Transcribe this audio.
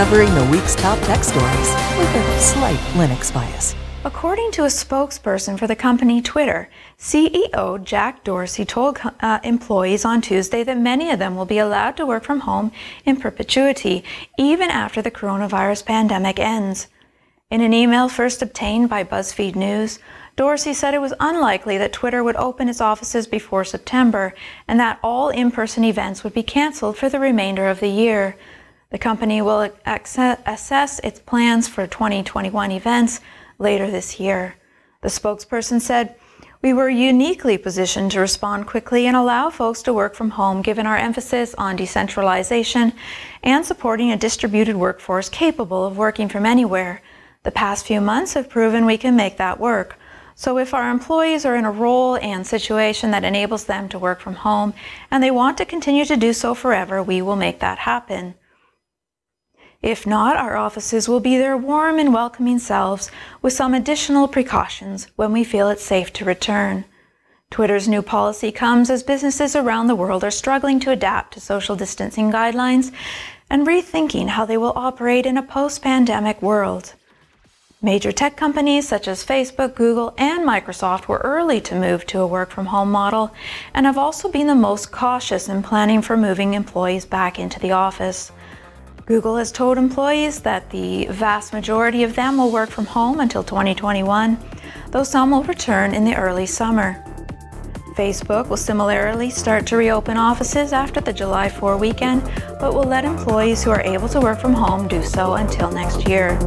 covering the week's top tech stories with a slight Linux bias. According to a spokesperson for the company Twitter, CEO Jack Dorsey told uh, employees on Tuesday that many of them will be allowed to work from home in perpetuity, even after the coronavirus pandemic ends. In an email first obtained by BuzzFeed News, Dorsey said it was unlikely that Twitter would open its offices before September and that all in person events would be canceled for the remainder of the year. The company will assess its plans for 2021 events later this year. The spokesperson said, We were uniquely positioned to respond quickly and allow folks to work from home given our emphasis on decentralization and supporting a distributed workforce capable of working from anywhere. The past few months have proven we can make that work. So if our employees are in a role and situation that enables them to work from home and they want to continue to do so forever, we will make that happen. If not, our offices will be their warm and welcoming selves with some additional precautions when we feel it's safe to return. Twitter's new policy comes as businesses around the world are struggling to adapt to social distancing guidelines and rethinking how they will operate in a post pandemic world. Major tech companies such as Facebook, Google, and Microsoft were early to move to a work from home model and have also been the most cautious in planning for moving employees back into the office. Google has told employees that the vast majority of them will work from home until 2021, though some will return in the early summer. Facebook will similarly start to reopen offices after the July 4 weekend, but will let employees who are able to work from home do so until next year.